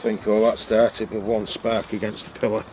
think all that started with one spark against a pillar.